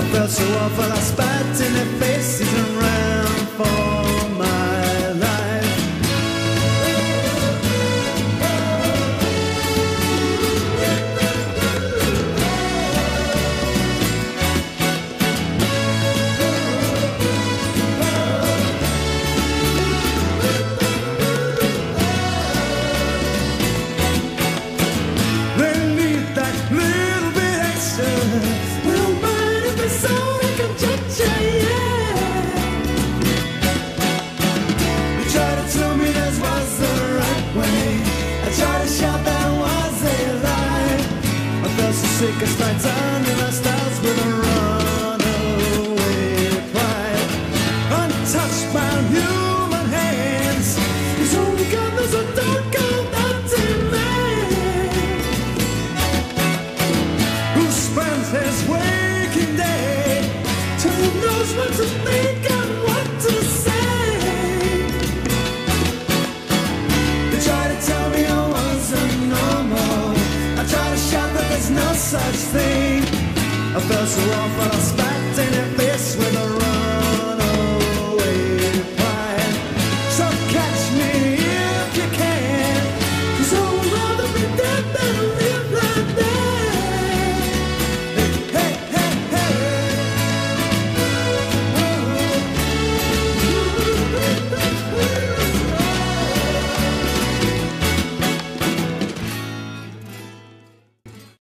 I felt so awful, I spat in their faces and felt so sick, I slides under my styles with a runaway pride. Untouched by human hands. There's only God knows a dark cold empty man who spends his waking day telling knows what to think such thing. I felt so awful, I spat in face.